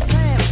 past, past.